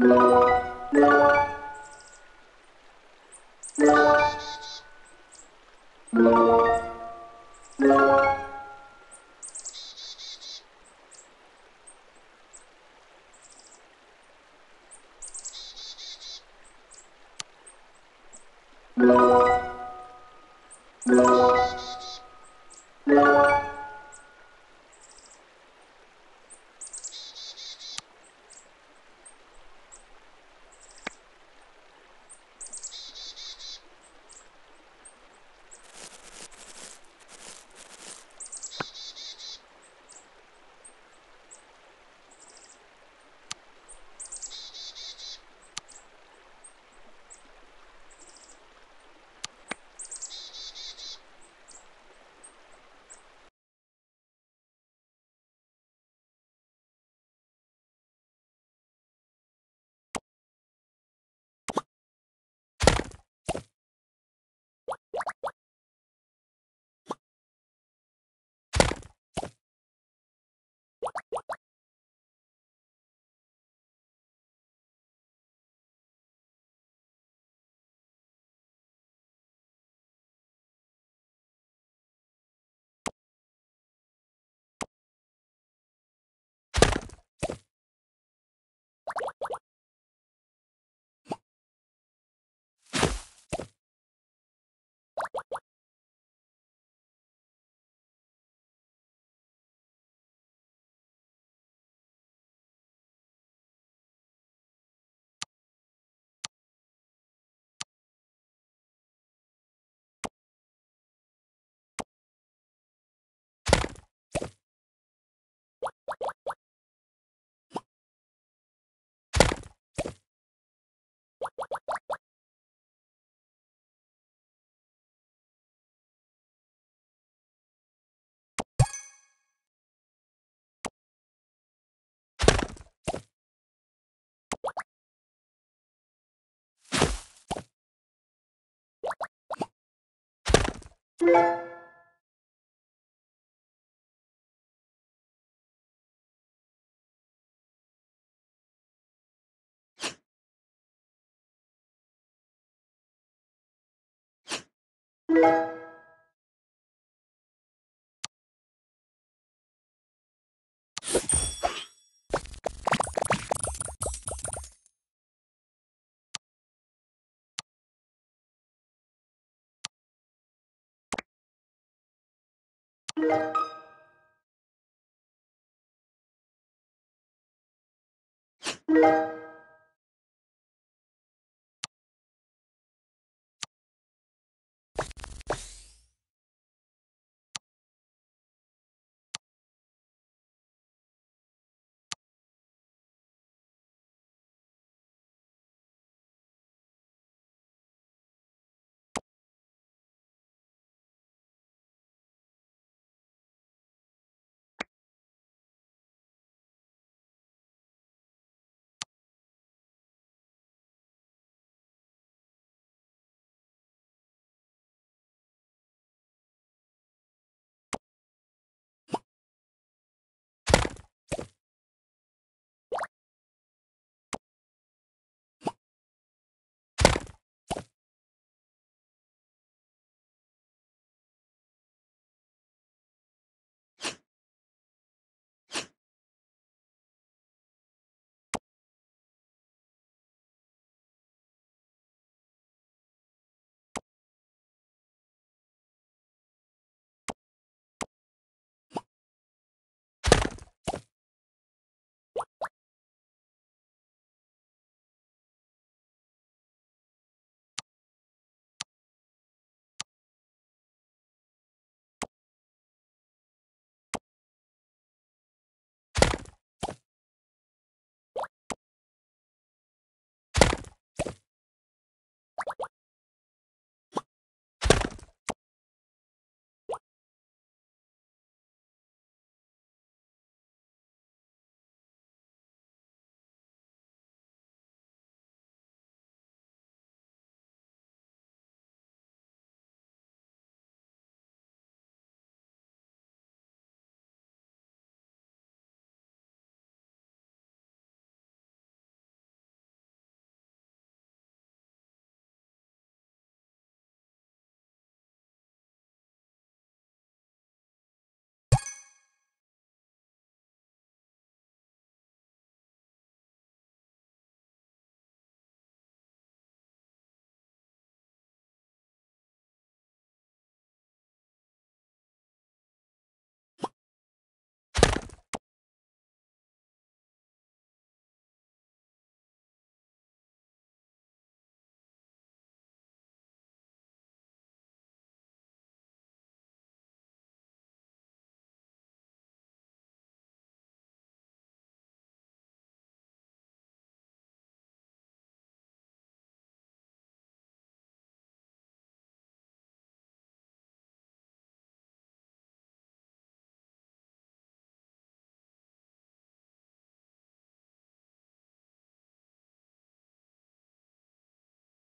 Thank you. you. You